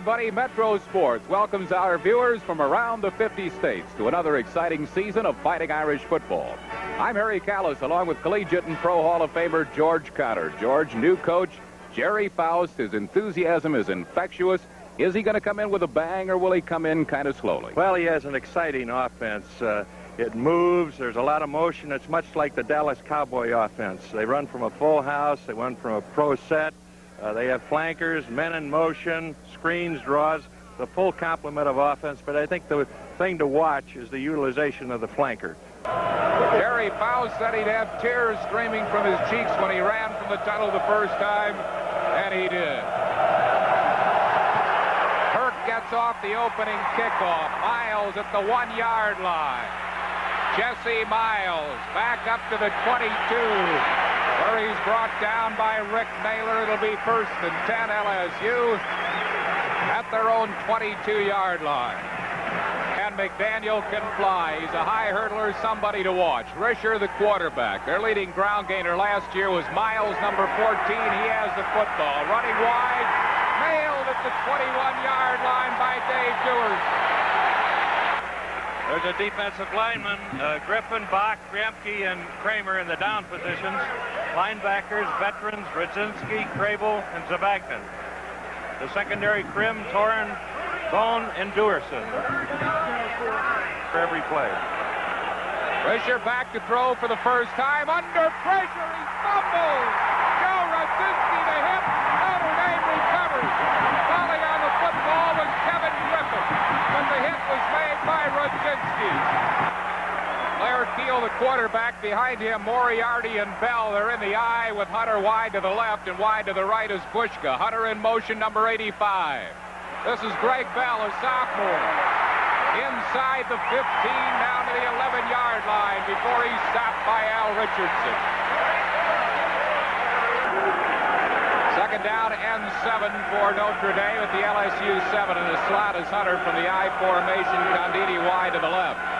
everybody. Metro Sports welcomes our viewers from around the 50 states to another exciting season of Fighting Irish football. I'm Harry Kalas, along with collegiate and pro Hall of Famer George Connor. George, new coach, Gerry Faust. His enthusiasm is infectious. Is he going to come in with a bang, or will he come in kind of slowly? Well, he has an exciting offense. Uh, it moves. There's a lot of motion. It's much like the Dallas Cowboy offense. They run from a full house. They run from a pro set. Uh, they have flankers, men in motion, screens, draws, the full complement of offense. But I think the thing to watch is the utilization of the flanker. Gerry Faust said he'd have tears streaming from his cheeks when he ran from the tunnel the first time, and he did. Kirk gets off the opening kickoff. Miles at the one-yard line. Jesse Miles back up to the 22 he's brought down by Rick Naylor. It'll be first and 10 LSU at their own 22-yard line. And McDaniel can fly. He's a high hurdler, somebody to watch. Risher, the quarterback. Their leading ground gainer last year was Miles, number 14. He has the football. Running wide, nailed at the 21-yard line by Dave Dewars. There's a defensive lineman, uh, Griffin, Bach, Riemke, and Kramer in the down positions. Linebackers, veterans, Rudzinski, Crable, and Zavagnin. The secondary, Krimm, Toran, Bone, and Duerson for every play. Risher back to throw for the first time. Under pressure, he fumbles. Joe Rudzinski to hit. Notre Dame recovers. Falling on the football was Kevin Griffin. But the hit was made by Rudzinski. The quarterback, behind him, Moriarty and Bell. They're in the eye with Hunter wide to the left and wide to the right is Boushka. Hunter in motion, number 85. This is Greg Bell, a sophomore. Inside the 15, down to the 11-yard line before he's stopped by Al Richardson. Second down and seven for Notre Dame at the LSU seven. And the slot is Hunter from the I formation. Condeni wide to the left.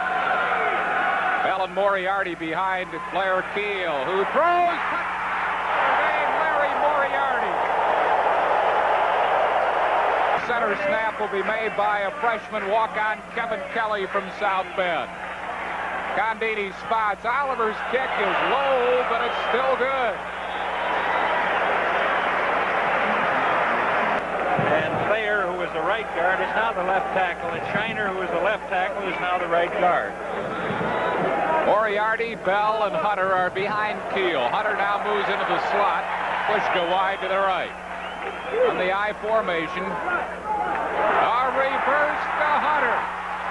And Moriarty behind Blair Kiel, who throws. Larry Moriarty. Center snap will be made by a freshman walk-on Kevin Kelly from South Bend. Condeni spots. Oliver's kick is low, but it's still good. And Thayer, who was the right guard, is now the left tackle, and Shiner, who was the left tackle, is now the right guard. Moriarty, Bell, and Hunter are behind Kiel. Hunter now moves into the slot. Boushka wide to the right. On the I formation. A reverse to Hunter.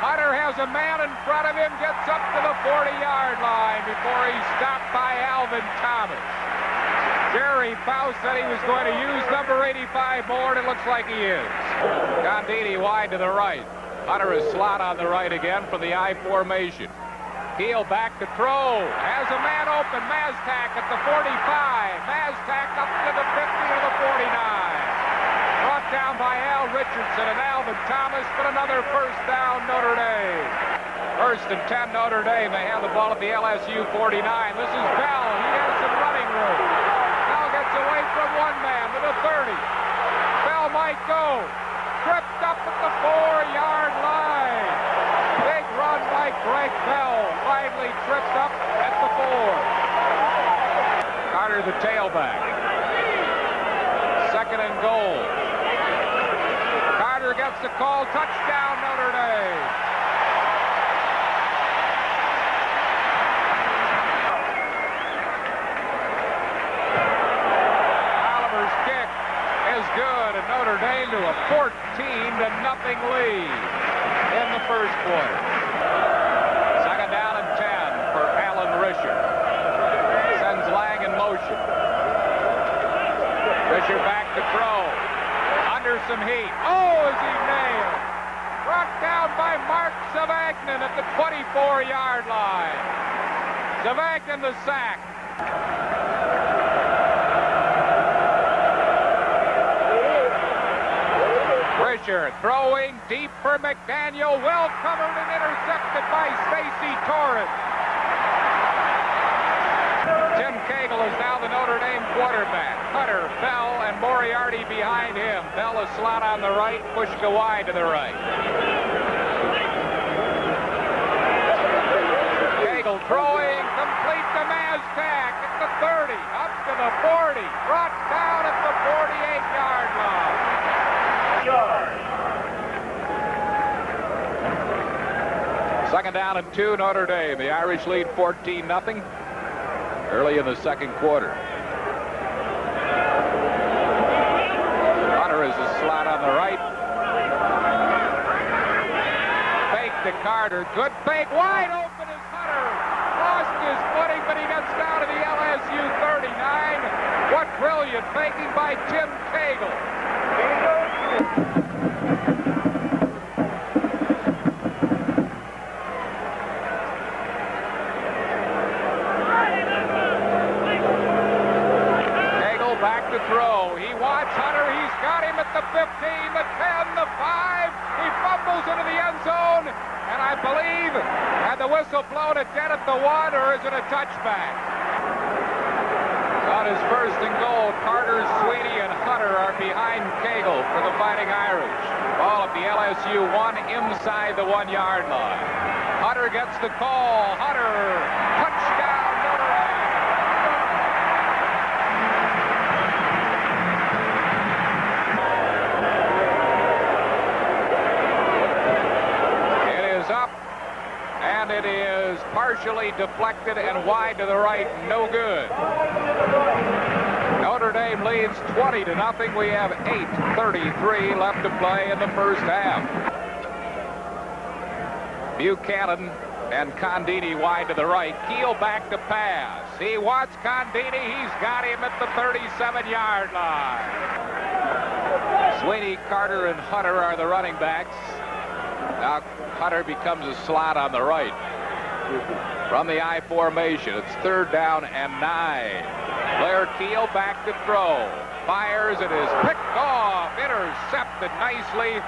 Hunter has a man in front of him, gets up to the 40-yard line before he's stopped by Alvin Thomas. Gerry Faust said he was going to use number 85 more, and it looks like he is. Condeni wide to the right. Hunter is slot on the right again from the I formation. Kiel back to throw. Has a man open. Masztak at the 45. Masztak up to the 50 to the 49. Brought down by Al Richardson and Alvin Thomas, but another first down Notre Dame. First and 10 Notre Dame. They have the ball at the LSU 49. This is Bell. He has some running room Bell gets away from one man to the 30. Bell might go. Tripped up at the four-yard line. Big run by Greg Bell. Finally tripped up at the four. Carter the tailback. Second and goal. Carter gets the call. Touchdown Notre Dame. Oliver's kick is good, and Notre Dame to a 14 to nothing lead in the first quarter. Second down and 10 for Alan Risher. Sends Lang in motion. Risher back to Crow. Under some heat. Oh, is he nailed? Brought down by Mark Zavagnin at the 24-yard line. Zavagnin the sack. Risher throwing deep for McDaniel. Well covered and intercepted by Stacy Torrence. Cagle is now the Notre Dame quarterback. Cutter, Bell, and Moriarty behind him. Bell is slot on the right, push wide to the right. Cagle throwing, complete to Masztak at the 30, up to the 40, brought down at the 48-yard line. Second down and two, Notre Dame. The Irish lead 14 nothing early in the second quarter. Hunter is a slot on the right. Fake to Carter. Good fake. Wide open is Hunter. Lost his footing, but he gets down to the LSU 39. What brilliant faking by Cagle. Cagle back to throw. He wants Hunter. He's got him at the 15, the 10, the 5. He fumbles into the end zone. And I believe, the whistle blown dead at the 1, or is it a touchback? On his first and goal, Carter, Sweeney, and Hunter are behind Cagle for the Fighting Irish. Ball at the LSU 1 inside the one-yard line. Hunter gets the call. Hunter, touchdown, Notre Dame. It is up, and it is partially deflected and wide to the right. No good. Notre Dame leads 20 to nothing. We have 8.33 left to play in the first half. Buchanan and Condeni wide to the right. Kiel back to pass. He wants Condeni. He's got him at the 37-yard line. Sweeney, Carter, and Hunter are the running backs. Now Hunter becomes a slot on the right. From the I formation, it's third down and nine. Blair Kiel back to throw. Fires, it is picked off, intercepted nicely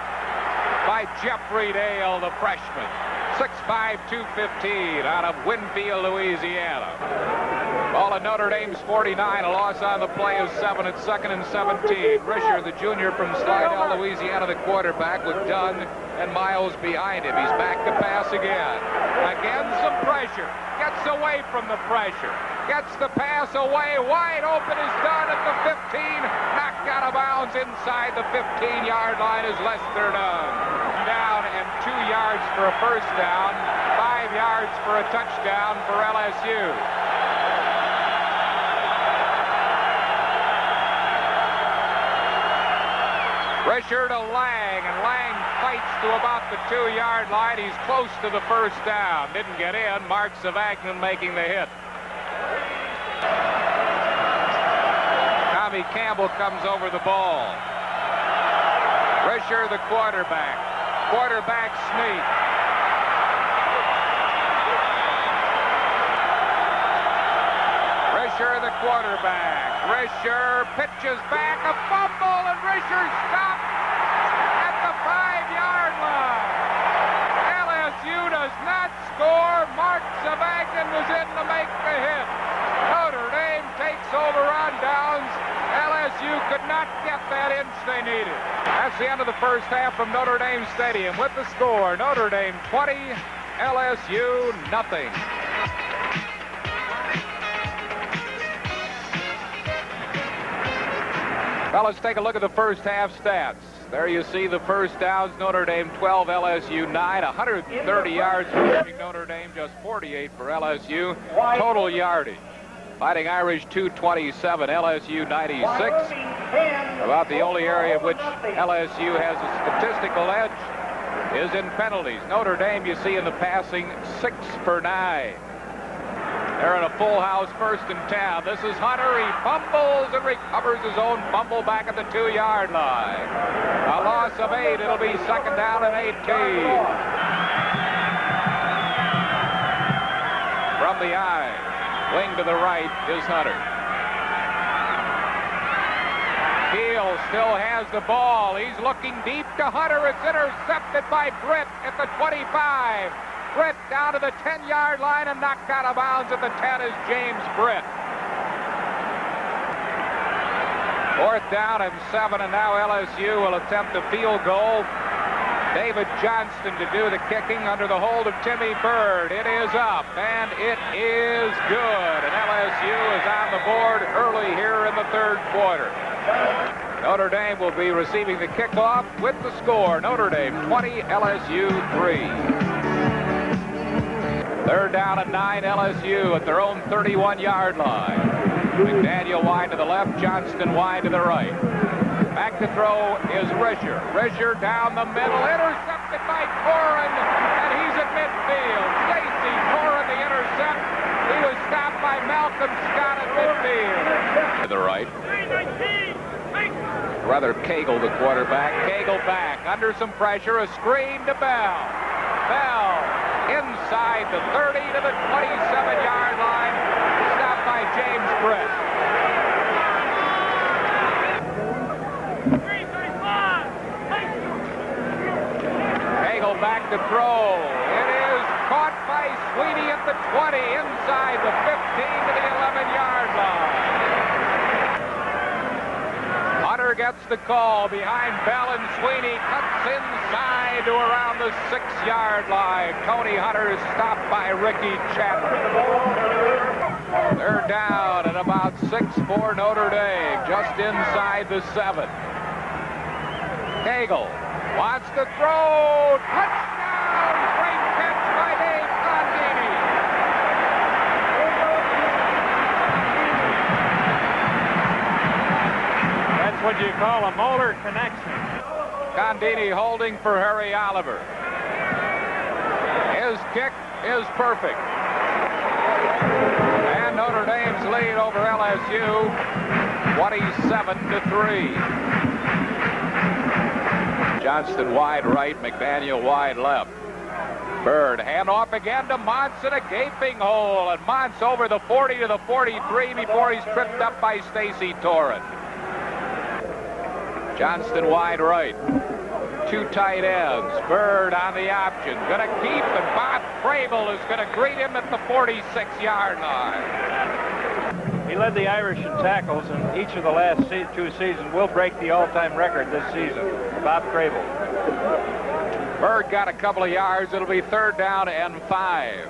by Jeffrey Dale, the freshman. 6'5", 215 out of Winnfield, Louisiana. Ball at Notre Dame's 49. A loss on the play of seven at second and 17. Risher, the junior from Slidell, Louisiana, the quarterback with Dunn and Miles behind him. He's back to pass again. Again, pressure. Gets away from the pressure. Gets the pass away. Wide open is Dunn at the 15. Knocked out of bounds inside the 15-yard line is Lester Dunn. Down and two yards for a first down. Five yards for a touchdown for LSU. Pressure to Lang, and Lang fights to about the two-yard line. He's close to the first down. Didn't get in. Mark Zavagnin making the hit. Tommy Campbell comes over the ball. Risher, the quarterback. Quarterback sneak. Risher, the quarterback. Risher pitches back a fumble, and Risher the five-yard line. LSU does not score. Mark Zavagnin was in to make the hit. Notre Dame takes over on downs. LSU could not get that inch they needed. That's the end of the first half from Notre Dame Stadium with the score. Notre Dame 20, LSU nothing. Well, let's take a look at the first half stats. There you see the first downs. Notre Dame 12, LSU 9, 130 yards for Notre Dame, just 48 for LSU. Total yardage. Fighting Irish 227, LSU 96. About the only area in which LSU has a statistical edge is in penalties. Notre Dame, you see in the passing, 6 for 9. They're in a full house first and 10. This is Hunter. He fumbles and recovers his own fumble back at the two-yard line. A loss of eight. It'll be second down and 18. From the eye, wing to the right is Hunter. Kiel still has the ball. He's looking deep to Hunter. It's intercepted by Britt at the 25. Britt down to the 10-yard line and knocked out of bounds at the 10 is James Britt. Fourth down and seven, and now LSU will attempt a field goal. David Johnston to do the kicking under the hold of Timmy Bird. It is up, and it is good. And LSU is on the board early here in the third quarter. Notre Dame will be receiving the kickoff with the score. Notre Dame 20, LSU 3. Third down and nine, LSU at their own 31-yard line. McDaniel wide to the left, Johnston wide to the right. Back to throw is Risher. Risher down the middle, intercepted by Corrin, and he's at midfield. Stacy Corrin the intercept. He was stopped by Malcolm Scott at midfield. To the right. Rather Cagle, the quarterback. Cagle back under some pressure. A screen to Bell. Bell inside the 30 to the 27-yard line. Stopped by James Britt. Cagle back to throw. It is caught by Sweeney at the 20, inside the 15 to the 11-yard line. Hunter gets the call behind Bell and Sweeney. Cuts inside to around the six-yard line. Tony Hunter is stopped by Ricky Chapman. They're down at about six for Notre Dame, just inside the seven. Cagle wants to throw. Touchdown! What you call a Moeller connection. Condeni holding for Harry Oliver. His kick is perfect. And Notre Dame's lead over LSU 27 to 3. Johnston wide right, McDaniel wide left. Bird handoff again to Monson, a gaping hole, and Monts over the 40 to the 43 before he's tripped up by Stacy Toran. Johnston wide right. Two tight ends. Bird on the option. Gonna keep, and Bob Crable is gonna greet him at the 46-yard line. He led the Irish in tackles in each of the last se two seasons. Will break the all-time record this season. Bob Crable. Bird got a couple of yards. It'll be third down and five.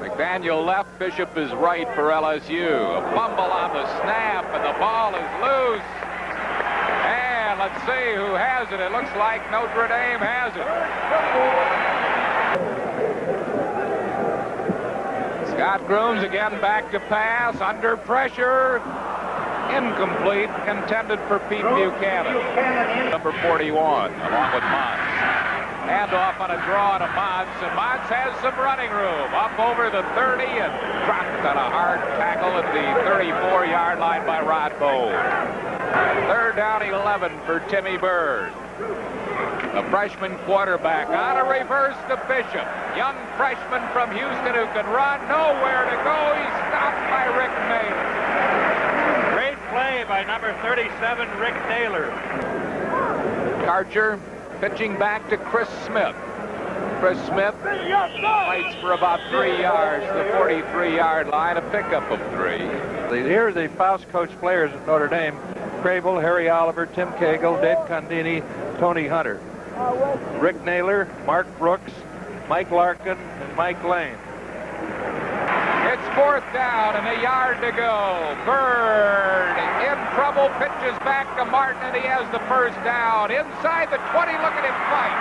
McDaniel left. Bishop is right for LSU. A fumble on the snap, and the ball is loose. Let's see who has it. It looks like Notre Dame has it. Scott Grooms again back to pass. Under pressure. Incomplete. Contended for Pete Buchanan. Number 41, along with Mons. Handoff on a draw to Mons, and Mons has some running room. Up over the 30 and dropped on a hard tackle at the 34-yard line by Rod Bowe. Third down 11 for Timmy Bird. A freshman quarterback on a reverse to Bishop. Young freshman from Houston who can run. Nowhere to go. He's stopped by Rick Naylor. Great play by number 37, Rick Naylor. Karcher pitching back to Chris Smith. Chris Smith fights for about three yards, the 43-yard line, a pickup of three. Here are the Faust coach players at Notre Dame. Crable, Harry Oliver, Tim Cagle, Dave Condeni, Tony Hunter. Rick Naylor, Mark Brooks, Mike Larkin, and Mike Lane. It's fourth down and a yard to go. Bird in trouble, pitches back to Martin, and he has the first down. Inside the 20, look at him fight.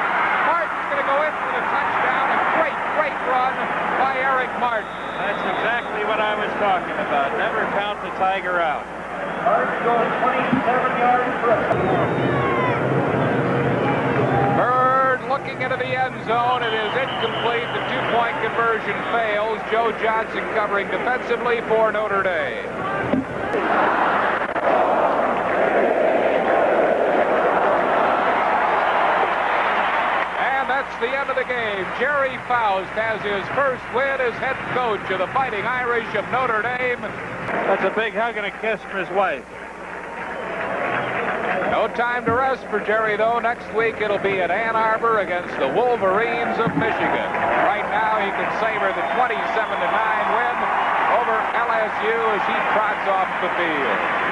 Martin's going to go in for the touchdown. A great, great run by Eric Martin. That's exactly what I was talking about. Never count the Tiger out. Martin going 27 yards Bird looking into the end zone. It is incomplete. The two-point conversion fails. Joe Johnson covering defensively for Notre Dame. And that's the end of the game. Gerry Faust has his first win as head coach of the Fighting Irish of Notre Dame. That's a big hug and a kiss from his wife. No time to rest for Gerry, though. Next week it'll be at Ann Arbor against the Wolverines of Michigan. Right now he can savor the 27-9 win over LSU as he trots off the field.